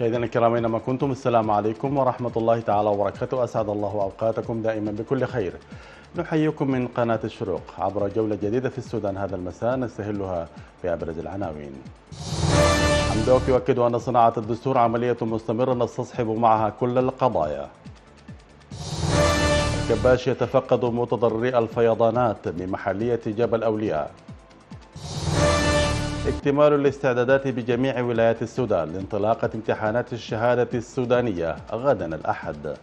مشاهدينا الكرام اينما كنتم السلام عليكم ورحمة الله تعالى وبركاته أسعد الله أوقاتكم دائما بكل خير. نحييكم من قناة الشروق عبر جولة جديدة في السودان هذا المساء نستهلها بأبرز العناوين. حمدوك يؤكد أن صناعة الدستور عملية مستمرة نستصحب معها كل القضايا. كباش يتفقد متضرري الفيضانات بمحلية جبل أولياء. اكتمال الاستعدادات بجميع ولايات السودان لانطلاقة امتحانات الشهادة السودانية غدا الأحد.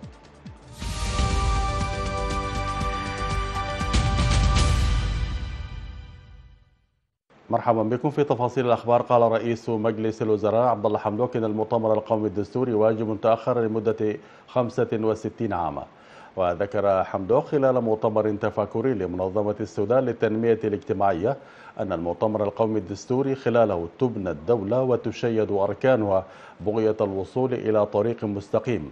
مرحبا بكم في تفاصيل الأخبار قال رئيس مجلس الوزراء عبد الله حمدوك ان المؤتمر القومي الدستوري واجب تاخر لمدة 65 عاما. وذكر حمدوك خلال مؤتمر تفاكري لمنظمة السودان للتنمية الاجتماعية أن المؤتمر القومي الدستوري خلاله تبنى الدولة وتشيد أركانها بغية الوصول إلى طريق مستقيم.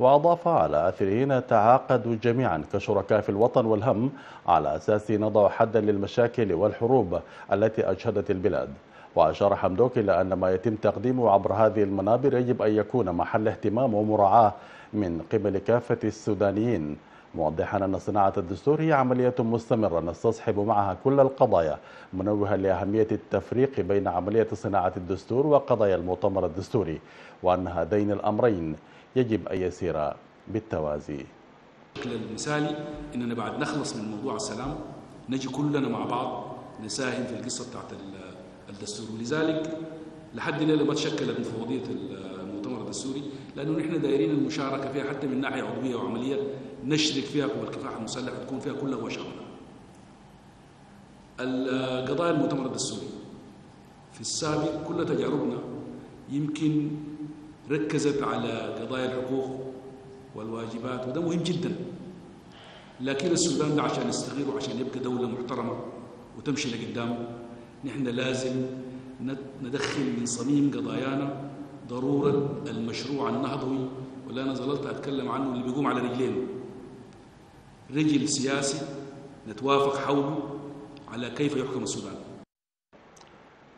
وأضاف على أثره نتعاقد جميعا كشركاء في الوطن والهم على أساس نضع حدا للمشاكل والحروب التي أجهدت البلاد. وأشار حمدوك إلى أن ما يتم تقديمه عبر هذه المنابر يجب أن يكون محل اهتمام ومراعاة من قبل كافة السودانيين. موضحا أن صناعة الدستور هي عملية مستمرة نستصحب معها كل القضايا منوها لأهمية التفريق بين عملية صناعة الدستور وقضايا المؤتمر الدستوري وأن هذين الأمرين يجب أن يسيرا بالتوازي. الشكل المثالي إننا بعد نخلص من موضوع السلام نجي كلنا مع بعض نساهم في القصة بتاعت الدستور ولذلك لحد الليلة ما تشكلت مفوضية المؤتمر الدستوري لأنه نحن دايرين المشاركة فيها حتى من ناحية عضوية وعملية نشرك فيها قوى الكفاح المسلح وتكون فيها كل قوى شغله. القضايا المؤتمر الدستوري في السابق كل تجاربنا يمكن ركزت على قضايا الحقوق والواجبات وده مهم جدا لكن السودان ده عشان يستغير وعشان يبقى دولة محترمة وتمشي لقدام نحن لازم ندخل من صميم قضايانا ضرورة المشروع النهضوي واللي أنا ظللت أتكلم عنه اللي بيقوم على رجلين. رجل سياسي نتوافق حوله على كيف يحكم السودان.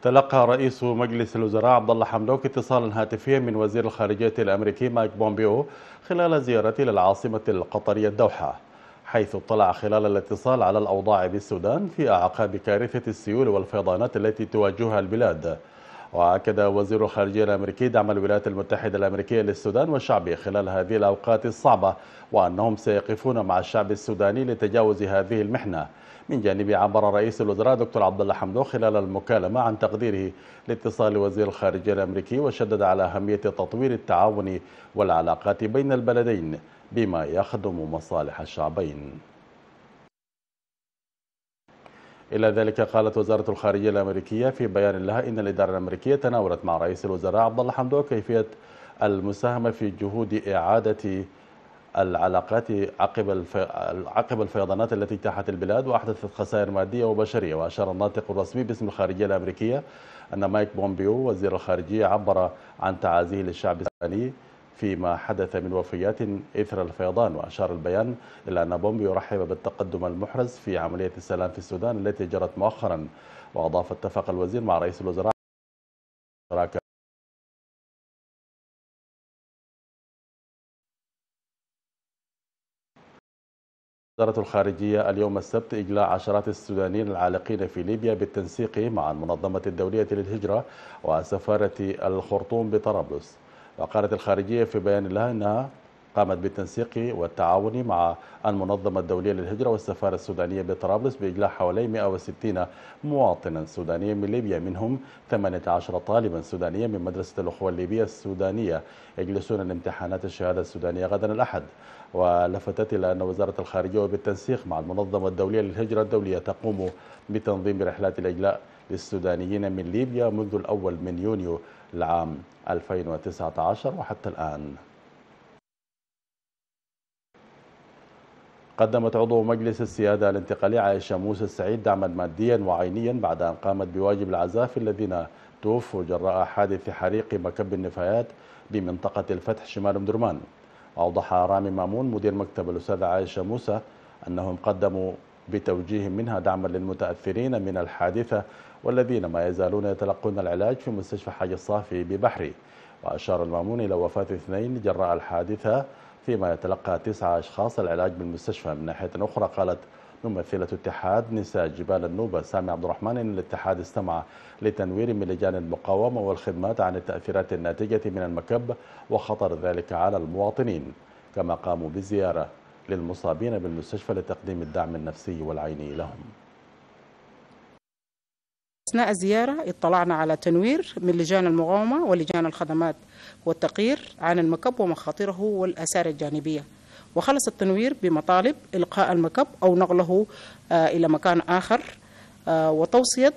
تلقى رئيس مجلس الوزراء عبد الله حمدوك اتصالا هاتفيا من وزير الخارجية الأمريكي مايك بومبيو خلال زيارته للعاصمة القطرية الدوحة. حيث اطلع خلال الاتصال على الأوضاع بالسودان في أعقاب كارثة السيول والفيضانات التي تواجهها البلاد. وأكد وزير الخارجية الأمريكي دعم الولايات المتحدة الأمريكية للسودان وشعبه خلال هذه الأوقات الصعبة وأنهم سيقفون مع الشعب السوداني لتجاوز هذه المحنة. من جانبه عبر رئيس الوزراء دكتور عبد الله حمدوك خلال المكالمة عن تقديره لاتصال وزير الخارجية الأمريكي وشدد على أهمية تطوير التعاون والعلاقات بين البلدين. بما يخدم مصالح الشعبين. إلى ذلك قالت وزارة الخارجية الأمريكية في بيان لها إن الإدارة الأمريكية تناولت مع رئيس الوزراء عبد الله حمدوك كيفية المساهمة في جهود إعادة العلاقات عقب عقب الفيضانات التي اجتاحت البلاد وأحدثت خسائر مادية وبشرية. وأشار الناطق الرسمي باسم الخارجية الأمريكية أن مايك بومبيو وزير الخارجية عبر عن تعازيه للشعب السوداني فيما حدث من وفيات إثر الفيضان وأشار البيان إلى أن بومبيو رحب بالتقدم المحرز في عملية السلام في السودان التي جرت مؤخرا. وأضاف اتفق الوزير مع رئيس الوزراء وزارة الخارجية اليوم السبت إجلاء عشرات السودانيين العالقين في ليبيا بالتنسيق مع المنظمة الدولية للهجرة وسفارة الخرطوم بطرابلس. وقالت الخارجية في بيان لها أنها قامت بالتنسيق والتعاون مع المنظمة الدولية للهجرة والسفارة السودانية بطرابلس بإجلاء حوالي 160 مواطنا سودانيا من ليبيا منهم 18 طالبا سودانيا من مدرسة الأخوة الليبية السودانية. يجلسون الامتحانات الشهادة السودانية غدا الأحد. ولفتت إلى أن وزارة الخارجية وبالتنسيق مع المنظمة الدولية للهجرة الدولية تقوم بتنظيم رحلات الإجلاء للسودانيين من ليبيا منذ الأول من يونيو. العام 2019 وحتى الآن. قدمت عضو مجلس السيادة الانتقالي عائشة موسى السعيد دعما ماديا وعينيا بعد أن قامت بواجب العزاف الذين توفوا جراء حادث حريق مكب النفايات بمنطقة الفتح شمال مدرمان. أوضح رامي مامون مدير مكتب الأستاذة عائشة موسى أنهم قدموا بتوجيه منها دعما للمتأثرين من الحادثة والذين ما يزالون يتلقون العلاج في مستشفى حاج الصافي ببحري. وأشار المأمون إلى وفاة اثنين جراء الحادثة فيما يتلقى تسعة أشخاص العلاج بالمستشفى. من ناحية أخرى قالت ممثلة اتحاد نساء جبال النوبة سامي عبد الرحمن إن الاتحاد استمع لتنوير من لجان المقاومة والخدمات عن التأثيرات الناتجة من المكب وخطر ذلك على المواطنين كما قاموا بزيارة للمصابين بالمستشفى لتقديم الدعم النفسي والعيني لهم. أثناء الزيارة اطلعنا على تنوير من لجان المقاومة ولجان الخدمات والتقرير عن المكب ومخاطره والآثار الجانبية. وخلص التنوير بمطالب إلقاء المكب أو نقله إلى مكان آخر وتوصية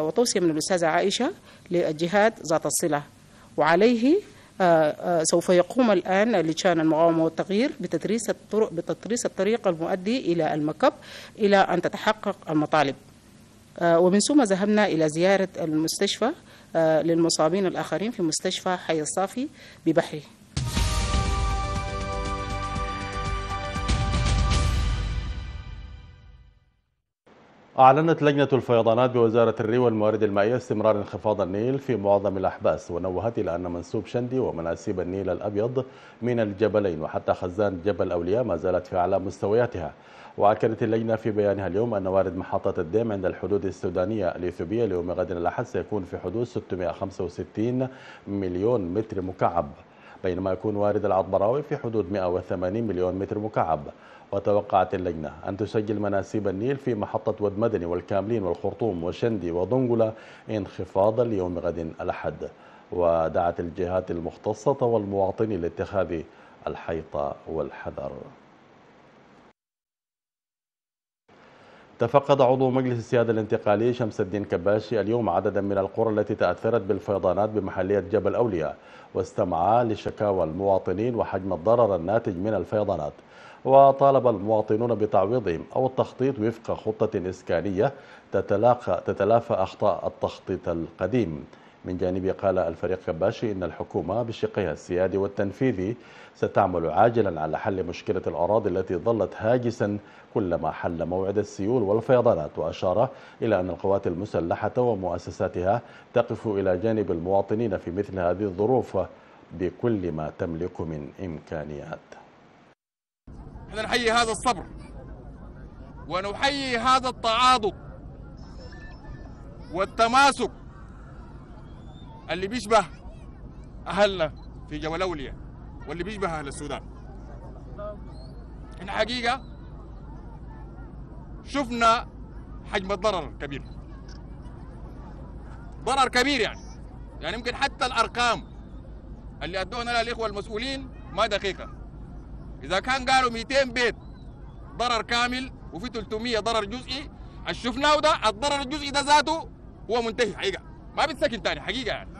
وتوصية من الأستاذة عائشة للجهات ذات الصلة. وعليه سوف يقوم الآن لجان المقاومة والتغيير بتدريس الطرق بتدريس الطريق المؤدي إلى المكب إلى أن تتحقق المطالب. ومن ثم ذهبنا إلى زيارة المستشفى للمصابين الآخرين في مستشفى حي الصافي ببحري. أعلنت لجنة الفيضانات بوزارة الري والموارد المائية استمرار انخفاض النيل في معظم الأحباس ونوهت إلى أن منسوب شندي ومناسيب النيل الأبيض من الجبلين وحتى خزان جبل أولياء ما زالت في أعلى مستوياتها. وأكدت اللجنة في بيانها اليوم أن وارد محطة الديم عند الحدود السودانية الإثيوبية ليوم غد الأحد سيكون في حدود 665 مليون متر مكعب بينما يكون وارد العطبراوي في حدود 180 مليون متر مكعب. وتوقعت اللجنة أن تسجل مناسيب النيل في محطة ود مدني والكاملين والخرطوم وشندي وضنقلة انخفاضا ليوم غد الأحد. ودعت الجهات المختصة والمواطنين لاتخاذ الحيطة والحذر. تفقد عضو مجلس السيادة الانتقالي شمس الدين كباشي اليوم عددا من القرى التي تأثرت بالفيضانات بمحلية جبل أولياء واستمع لشكاوى المواطنين وحجم الضرر الناتج من الفيضانات. وطالب المواطنون بتعويضهم أو التخطيط وفق خطة إسكانية تتلاقى تتلافى أخطاء التخطيط القديم. من جانبه قال الفريق كباشي إن الحكومة بشقها السيادي والتنفيذي ستعمل عاجلا على حل مشكلة الأراضي التي ظلت هاجسا كلما حل موعد السيول والفيضانات وأشار إلى أن القوات المسلحة ومؤسساتها تقف إلى جانب المواطنين في مثل هذه الظروف بكل ما تملك من إمكانيات. إحنا نحيي هذا الصبر. ونحيي هذا التعاضد والتماسك اللي بيشبه أهلنا في جبل اولياء واللي بيشبه أهل السودان. إحنا حقيقة شفنا حجم الضرر الكبير. ضرر كبير يعني. يعني يمكن حتى الأرقام اللي أدونا لها الإخوة المسؤولين ما دقيقة. إذا كان قالوا 200 بيت ضرر كامل وفي 300 ضرر جزئي اللي شفناه ده الضرر الجزئي ده ذاته هو منتهي حقيقة. ما بيتسكن تاني حقيقة يعني.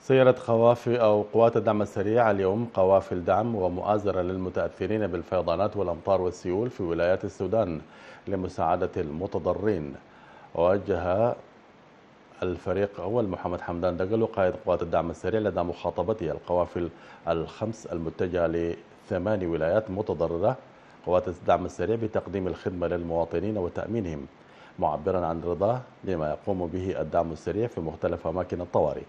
سيرت خوافي أو قوات الدعم السريع اليوم قوافل دعم ومؤازرة للمتأثرين بالفيضانات والأمطار والسيول في ولايات السودان لمساعدة المتضررين. ووجه الفريق أول محمد حمدان دقلو قائد قوات الدعم السريع لدى مخاطبته القوافل الخمس المتجهة لثمان ولايات متضررة. قوات الدعم السريع بتقديم الخدمة للمواطنين وتأمينهم معبرا عن رضاه لما يقوم به الدعم السريع في مختلف أماكن الطوارئ.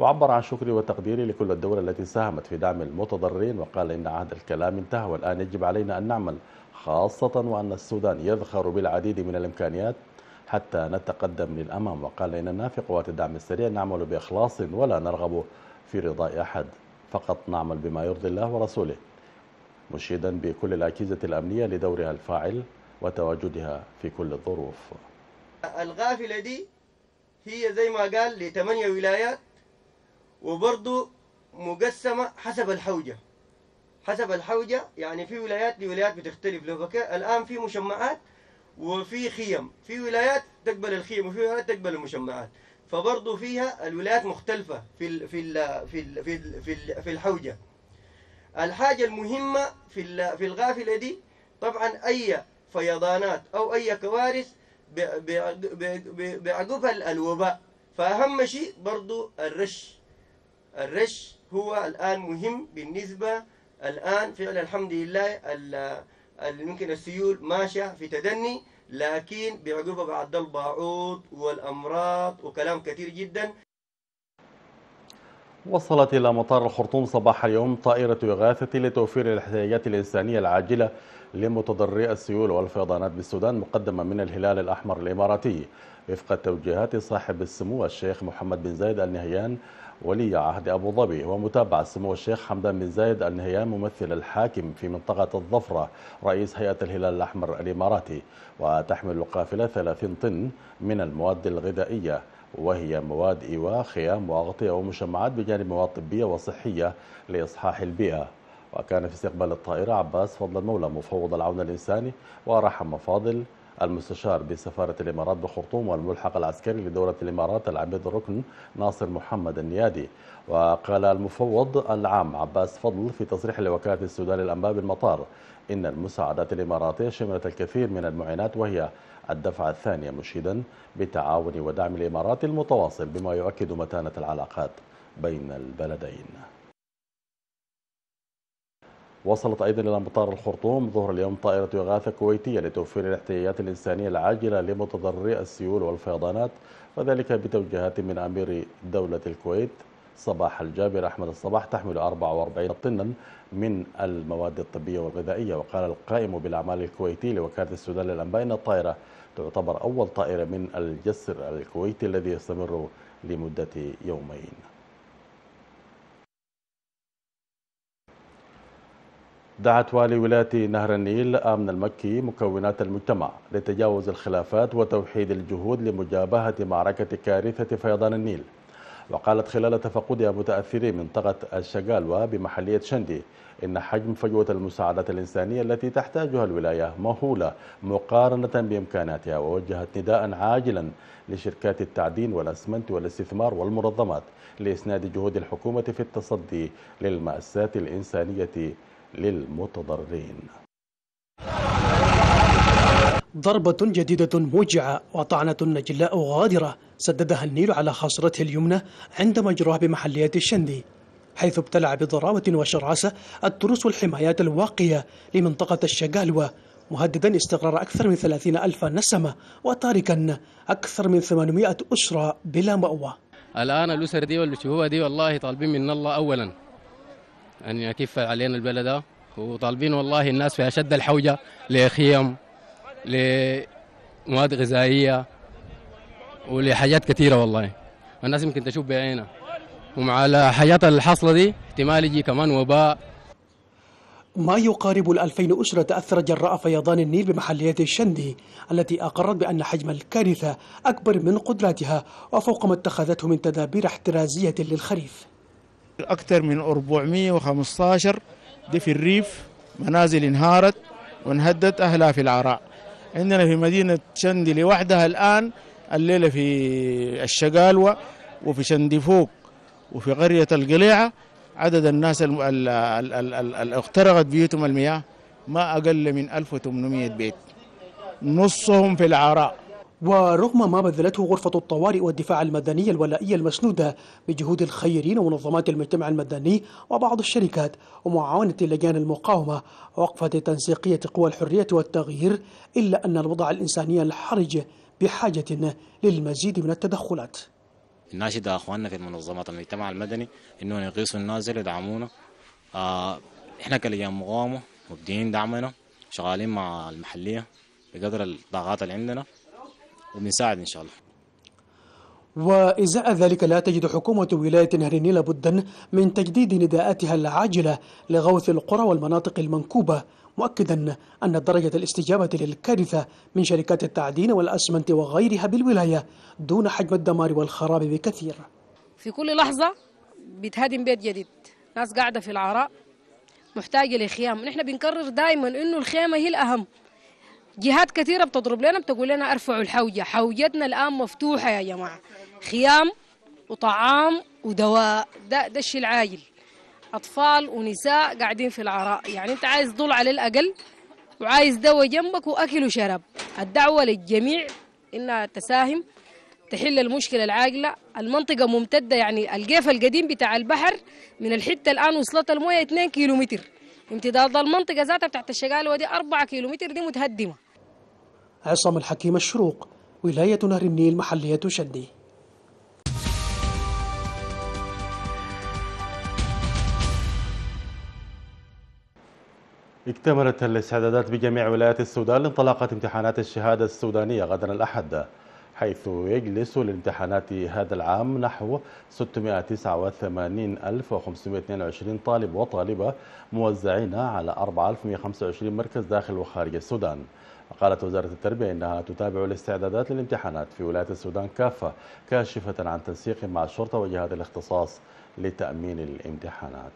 وعبر عن شكري وتقديري لكل الدول التي ساهمت في دعم المتضررين وقال إن عهد الكلام انتهى والآن يجب علينا أن نعمل خاصة وأن السودان يذخر بالعديد من الإمكانيات حتى نتقدم للأمام. وقال إننا في قوات الدعم السريع نعمل بإخلاص ولا نرغب في رضاء أحد. فقط نعمل بما يرضي الله ورسوله مشيدا بكل الأجهزة الأمنية لدورها الفاعل وتواجدها في كل الظروف. الغافلة دي هي زي ما قال لثمانية ولايات وبرضه مقسمة حسب الحوجة. حسب الحوجة يعني في ولايات لولايات بتختلف. لو الآن في مجمعات وفي خيم في ولايات تقبل الخيم وفي ولايات تقبل المجمعات فبرضه فيها الولايات مختلفة في ال في ال في ال في ال في, ال في الحوجة. الحاجة المهمة في في الغافلة دي طبعا أي فيضانات أو أي كوارث بعقبها الوباء. فأهم شيء برضو الرش. الرش هو الآن مهم بالنسبة الآن فعلا الحمد لله ممكن السيول ماشية في تدني لكن بعقوبة بعد الباعوض والأمراض وكلام كثير جدا. وصلت إلى مطار الخرطوم صباح اليوم طائرة إغاثة لتوفير الاحتياجات الإنسانية العاجلة لمتضرري السيول والفيضانات بالسودان مقدمة من الهلال الأحمر الإماراتي. وفق توجيهات صاحب السمو الشيخ محمد بن زايد النهيان ولي عهد أبو ظبي ومتابعة سمو الشيخ حمدان بن زايد النهيان ممثل الحاكم في منطقة الظفرة رئيس هيئة الهلال الأحمر الإماراتي. وتحمل القافلة 30 طن من المواد الغذائية وهي مواد إيواء خيام وأغطية ومشمعات بجانب مواد طبية وصحية لإصحاح البيئة. وكان في استقبال الطائرة عباس فضل المولى مفوض العون الإنساني ورحم فاضل المستشار بسفارة الإمارات بخرطوم والملحق العسكري لدولة الإمارات العميد الركن ناصر محمد النيادي. وقال المفوض العام عباس فضل في تصريح لوكالة السودان للأنباء بالمطار إن المساعدات الإماراتية شملت الكثير من المعينات وهي الدفعة الثانية مشيدا بتعاون ودعم الإمارات المتواصل بما يؤكد متانة العلاقات بين البلدين. وصلت أيضا إلى مطار الخرطوم ظهر اليوم طائرة إغاثة كويتية لتوفير الاحتياجات الإنسانية العاجلة لمتضرري السيول والفيضانات وذلك بتوجيهات من أمير دولة الكويت صباح الجابر أحمد الصباح تحمل 44 طنا من المواد الطبية والغذائية. وقال القائم بالأعمال الكويتي لوكالة السودان للأنباء أن الطائرة تعتبر أول طائرة من الجسر الكويتي الذي يستمر لمدة يومين. دعت والي ولاية نهر النيل آمن المكي مكونات المجتمع لتجاوز الخلافات وتوحيد الجهود لمجابهة معركة كارثة فيضان النيل. وقالت خلال تفقدها متأثري منطقة الشقالوة بمحلية شندي إن حجم فجوة المساعدات الإنسانية التي تحتاجها الولاية مهولة مقارنة بإمكاناتها ووجهت نداء عاجلا لشركات التعدين والأسمنت والاستثمار والمنظمات لإسناد جهود الحكومة في التصدي للمأساة الإنسانية للمتضررين. ضربة جديدة موجعة وطعنة نجلاء غادرة سددها النيل على خاصرته اليمنى عند مجراه بمحلية الشندي حيث ابتلع بضراوة وشراسة التروس والحمايات الواقية لمنطقة الشقالوة مهددا استقرار أكثر من 30 ألف نسمة وتاركا أكثر من 800 أسرة بلا مأوى. الآن الأسر دي والشهوة دي والله طالبين من الله أولا. أن يكف علينا البلد. وطالبين والله الناس في أشد الحوجة لخيم لمواد غذائية ولحاجات كثيرة والله. الناس يمكن تشوف بعينها. ومع الحاجات الحاصلة دي احتمال يجي كمان وباء. ما يقارب الألفين أسرة تأثر جراء فيضان النيل بمحلية الشندي التي أقرت بأن حجم الكارثة أكبر من قدراتها وفوق ما اتخذته من تدابير احترازية للخريف. أكثر من 415 دي في الريف منازل انهارت وانهدت أهلها في العراء. عندنا في مدينة شندي لوحدها الآن الليلة في الشقالوة وفي شنديفوق وفي قرية القليعة عدد الناس اللي اخترقت بيوتهم المياه ما أقل من 1800 بيت. نصهم في العراء. ورغم ما بذلته غرفة الطوارئ والدفاع المدني الولائية المسنودة بجهود الخيرين ومنظمات المجتمع المدني وبعض الشركات ومعاونة لجان المقاومة ووقفة تنسيقية قوى الحرية والتغيير إلا أن الوضع الإنساني الحرج بحاجة للمزيد من التدخلات. ناشد أخواننا في المنظمات المجتمع المدني انهم يقيسوا النازل يدعمونا. آه إحنا كلجان مقاومة مبدئين دعمنا شغالين مع المحلية بقدر الطاقات اللي عندنا. وبنساعد إن شاء الله. وإزاء ذلك لا تجد حكومة ولاية نهر النيل بدا من تجديد نداءاتها العاجلة لغوث القرى والمناطق المنكوبة مؤكدا أن درجة الاستجابة للكارثة من شركات التعدين والأسمنت وغيرها بالولاية دون حجم الدمار والخراب بكثير. في كل لحظة بيتهدم بيت جديد. ناس قاعدة في العراء محتاجة لخيام. نحن بنكرر دائما إنه الخيمة هي الأهم. جهات كثيرة بتضرب لنا بتقول لنا ارفعوا الحوجة. حوجتنا الآن مفتوحة يا جماعة. خيام وطعام ودواء. ده ده الشيء العاجل. أطفال ونساء قاعدين في العراء. يعني أنت عايز ضل على الأقل وعايز دواء جنبك وأكل وشراب الدعوة للجميع إنها تساهم تحل المشكلة العاجلة. المنطقة ممتدة يعني القيف القديم بتاع البحر من الحتة الآن وصلت الموية 2 كيلومتر. امتداد المنطقة ذاتها بتاعت الشقالوة دي 4 كيلومتر دي متهدمة. عصام الحكيم الشروق ولاية نهر النيل محلية شدي اكتملت الاستعدادات بجميع ولايات السودان لانطلاقة امتحانات الشهادة السودانية غدا الأحد حيث يجلس لامتحانات هذا العام نحو 689522 طالب وطالبة موزعين على 4125 مركز داخل وخارج السودان. وقالت وزارة التربية إنها تتابع الاستعدادات للامتحانات في ولاية السودان كافة كاشفة عن تنسيق مع الشرطة وجهات الاختصاص لتأمين الامتحانات.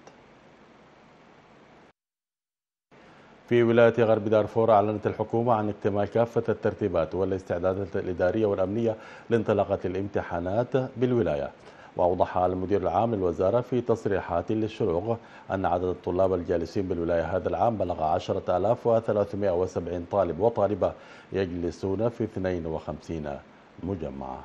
في ولاية غرب دارفور أعلنت الحكومة عن اكتمال كافة الترتيبات والاستعدادات الإدارية والأمنية لانطلاقة الامتحانات بالولاية. وأوضح المدير العام للوزارة في تصريحات للشروق أن عدد الطلاب الجالسين بالولاية هذا العام بلغ 10370 طالب وطالبة يجلسون في 52 مجمعة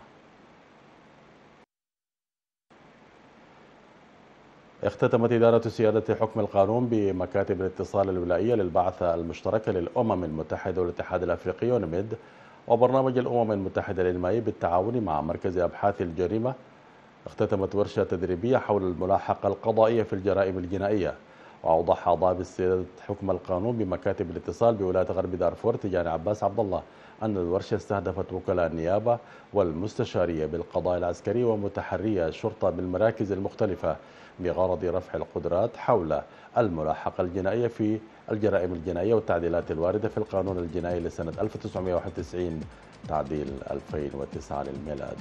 اختتمت إدارة سيادة حكم القانون بمكاتب الاتصال الولائية للبعثة المشتركة للأمم المتحدة والاتحاد الأفريقي ونمد وبرنامج الأمم المتحدة للمائي بالتعاون مع مركز أبحاث الجريمة اختتمت ورشة تدريبية حول الملاحقة القضائية في الجرائم الجنائية وأوضح أعضاء بسيادة حكم القانون بمكاتب الاتصال بولاية غرب دارفور تجاني عباس عبد الله أن الورشة استهدفت وكلاء النيابة والمستشارية بالقضاء العسكري ومتحرية الشرطة بالمراكز المختلفة بغرض رفع القدرات حول الملاحقة الجنائية في الجرائم الجنائية والتعديلات الواردة في القانون الجنائي لسنة 1991 تعديل 2009 للميلاد.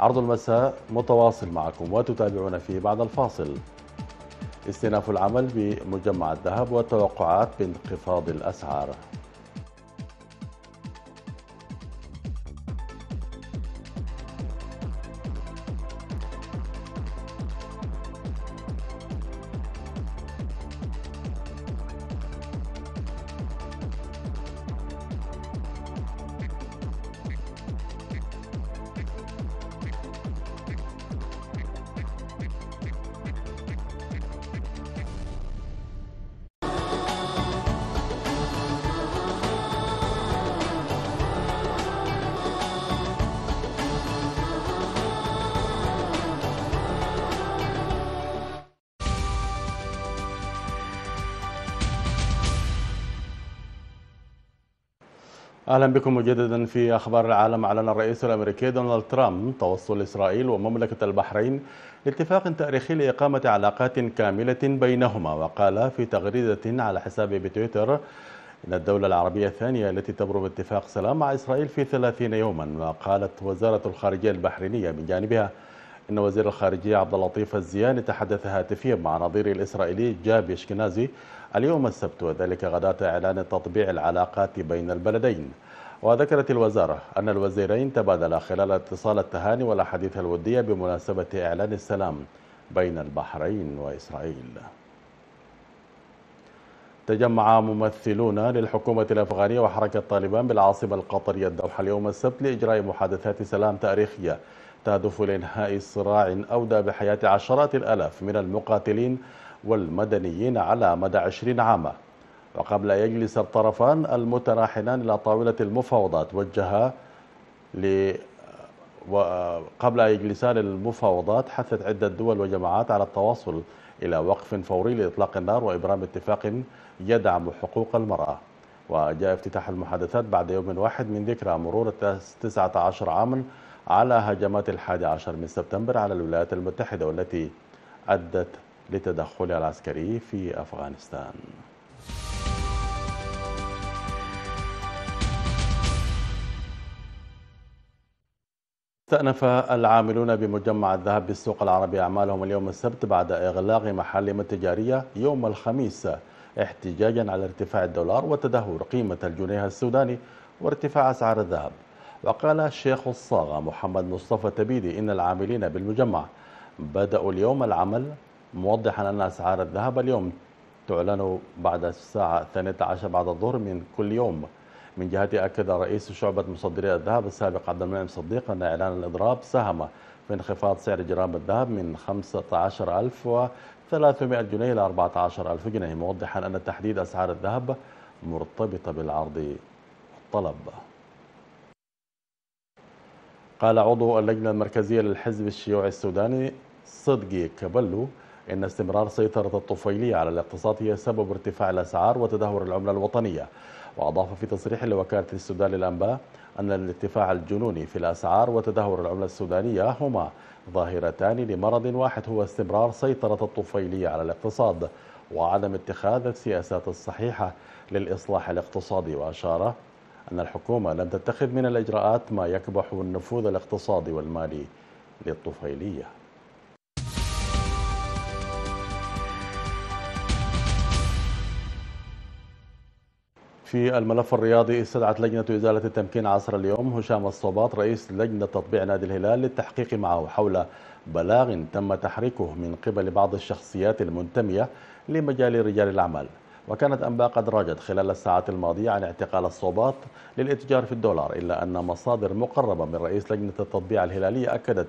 عرض المساء متواصل معكم وتتابعون فيه بعد الفاصل. استئناف العمل بمجمع الذهب والتوقعات بانخفاض الأسعار. أهلا بكم مجددا في أخبار العالم اعلن الرئيس الأمريكي دونالد ترامب توصل إسرائيل ومملكة البحرين لاتفاق تاريخي لإقامة علاقات كاملة بينهما وقال في تغريدة على حسابه بتويتر إن الدولة العربية الثانية التي تبرم اتفاق سلام مع إسرائيل في 30 يوما وقالت وزارة الخارجية البحرينية من جانبها إن وزير الخارجية عبد اللطيف الزياني تحدث هاتفيا مع نظيره الإسرائيلي جابي إشكنازي اليوم السبت وذلك غداة إعلان تطبيع العلاقات بين البلدين. وذكرت الوزارة أن الوزيرين تبادلا خلال اتصال التهاني والأحاديث الودية بمناسبة إعلان السلام بين البحرين وإسرائيل. تجمع ممثلون للحكومة الأفغانية وحركة طالبان بالعاصمة القطرية الدوحة اليوم السبت لإجراء محادثات سلام تاريخية تهدف لإنهاء صراع أودى بحياة عشرات الآلاف من المقاتلين والمدنيين على مدى عشرين عاما. وقبل أن يجلس الطرفان المتراحنان إلى طاولة المفاوضات وجه ل وقبل أن يجلسان المفاوضات حثت عدة دول وجماعات على التواصل إلى وقف فوري لإطلاق النار وإبرام اتفاق يدعم حقوق المرأة. وجاء افتتاح المحادثات بعد يوم واحد من ذكرى مرور 19 عاما على هجمات الحادي عشر من سبتمبر على الولايات المتحدة والتي أدت لتدخلها العسكري في أفغانستان. استأنف العاملون بمجمع الذهب بالسوق العربي أعمالهم اليوم السبت بعد إغلاق محلهم التجارية يوم الخميس احتجاجا على ارتفاع الدولار وتدهور قيمة الجنيه السوداني وارتفاع أسعار الذهب. وقال الشيخ الصاغة محمد مصطفى تبيدي إن العاملين بالمجمع بدأوا اليوم العمل موضحا أن أسعار الذهب اليوم تعلن بعد الساعة 12 بعد الظهر من كل يوم. من جهته أكد رئيس شعبة مصدري الذهب السابق عبد المنعم صديق أن إعلان الإضراب ساهم في انخفاض سعر جرام الذهب من 15300 جنيه إلى 14000 جنيه موضحا أن تحديد أسعار الذهب مرتبطة بالعرض والطلب قال عضو اللجنة المركزية للحزب الشيوعي السوداني صدقي كبلو إن استمرار سيطرة الطفيلية على الاقتصاد هي سبب ارتفاع الأسعار وتدهور العملة الوطنية. وأضاف في تصريح لوكالة السودان للأنباء أن الارتفاع الجنوني في الأسعار وتدهور العملة السودانية هما ظاهرتان لمرض واحد هو استمرار سيطرة الطفيلية على الاقتصاد وعدم اتخاذ السياسات الصحيحة للإصلاح الاقتصادي. وأشار أن الحكومة لم تتخذ من الإجراءات ما يكبح النفوذ الاقتصادي والمالي للطفيلية. في الملف الرياضي استدعت لجنة إزالة التمكين عصر اليوم هشام الصوباط رئيس لجنة تطبيع نادي الهلال للتحقيق معه حول بلاغ تم تحريكه من قبل بعض الشخصيات المنتمية لمجال رجال الأعمال. وكانت أنباء قد راجت خلال الساعات الماضية عن اعتقال الصوباط للاتجار في الدولار إلا أن مصادر مقربة من رئيس لجنة التطبيع الهلالية أكدت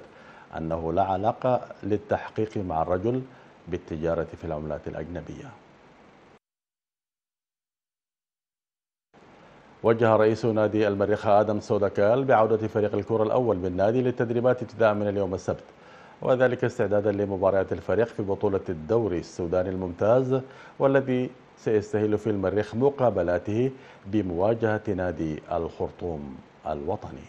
أنه لا علاقة للتحقيق مع الرجل بالتجارة في العملات الأجنبية. وجه رئيس نادي المريخ آدم سوداكال بعودة فريق الكرة الأول بالنادي للتدريبات ابتداء من اليوم السبت. وذلك استعدادا لمباريات الفريق في بطولة الدوري السوداني الممتاز والذي سيستهل في المريخ مقابلاته بمواجهة نادي الخرطوم الوطني.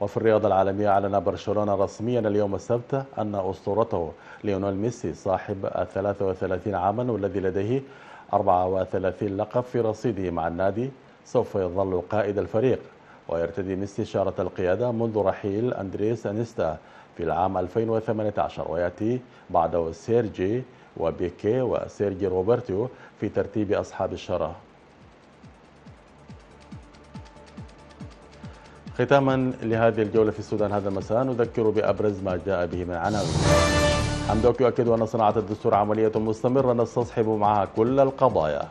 وفي الرياضة العالمية أعلن برشلونة رسميا اليوم السبت أن أسطورته ليونيل ميسي صاحب 33 عاما والذي لديه 34 لقب في رصيده مع النادي سوف يظل قائد الفريق. ويرتدي ميسي القيادة منذ رحيل أندريس أنيستا في العام 2018 ويأتي بعده سيرجي وبيكي وسيرجي روبرتو في ترتيب أصحاب الشارة. ختاما لهذه الجولة في السودان هذا المساء نذكر بأبرز ما جاء به من عناوين. حمدوك يؤكد أن صناعة الدستور عملية مستمرة نستصحب معها كل القضايا.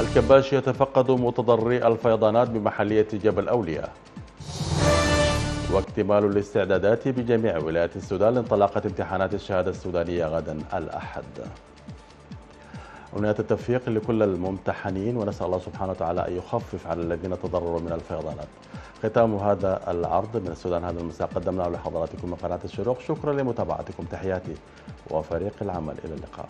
الكباش يتفقد متضرري الفيضانات بمحلية جبل أولياء. واكتمال الاستعدادات بجميع ولايات السودان لانطلاقة امتحانات الشهادة السودانية غدا الأحد. أمنيات التوفيق لكل الممتحنين ونسأل الله سبحانه وتعالى أن يخفف على الذين تضرروا من الفيضانات. ختام هذا العرض من السودان هذا المساء قدمناه لحضراتكم من قناة الشروق. شكرا لمتابعتكم تحياتي وفريق العمل إلى اللقاء.